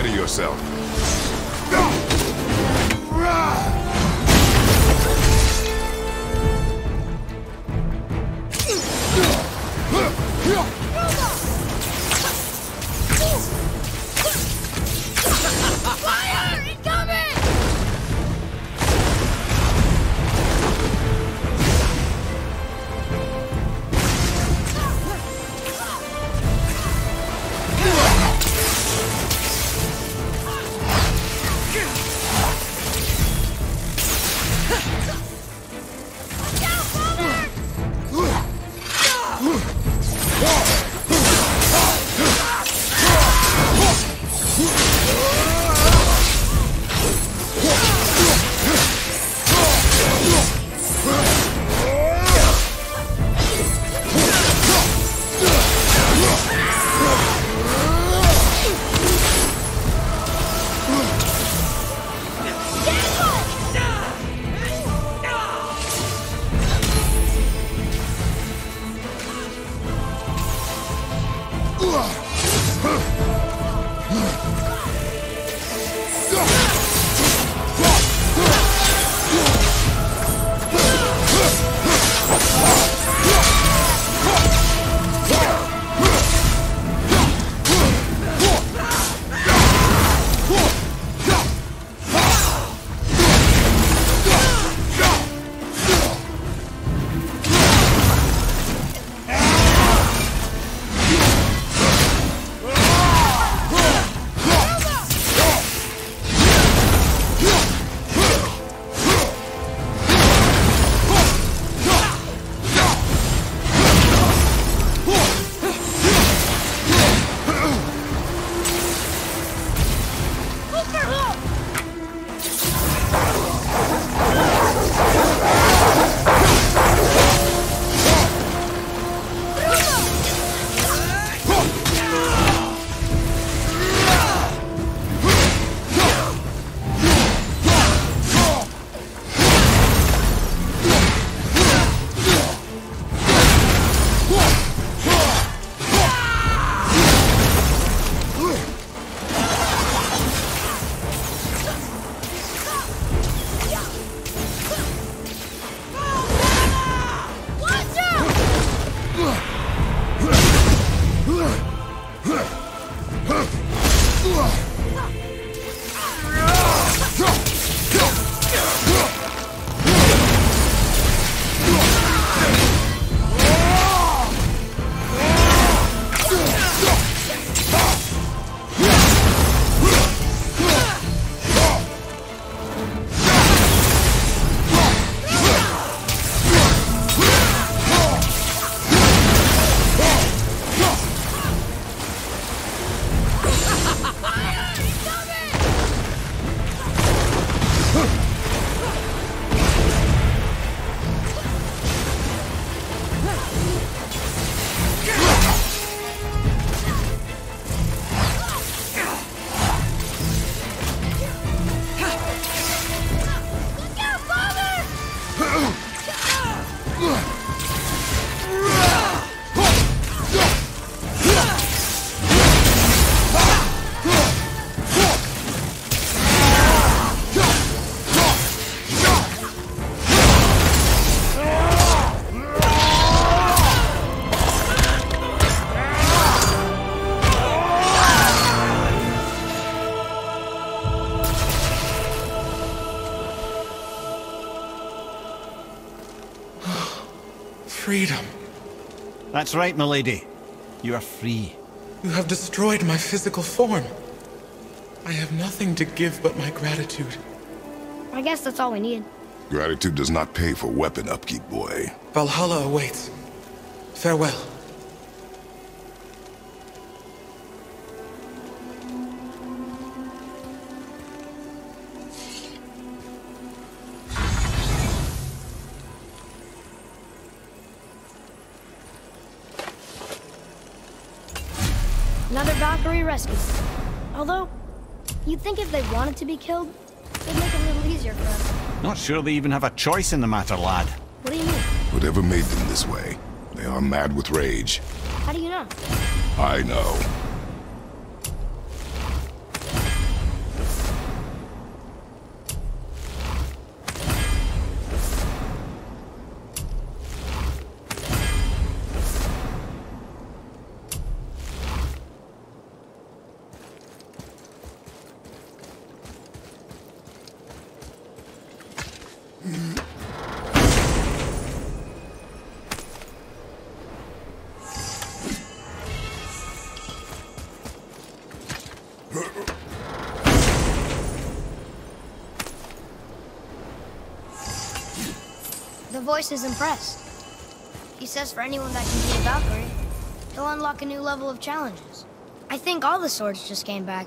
Better yourself. Freedom. That's right, milady. You are free. You have destroyed my physical form. I have nothing to give but my gratitude. I guess that's all we need. Gratitude does not pay for weapon upkeep, boy. Valhalla awaits. Farewell. Another Valkyrie rescue. Although, you'd think if they wanted to be killed, they'd make it a little easier for us. Not sure they even have a choice in the matter, lad. What do you mean? Whatever made them this way, they are mad with rage. How do you know? I know. The voice is impressed. He says for anyone that can beat a Valkyrie, he'll unlock a new level of challenges. I think all the swords just came back.